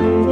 Thank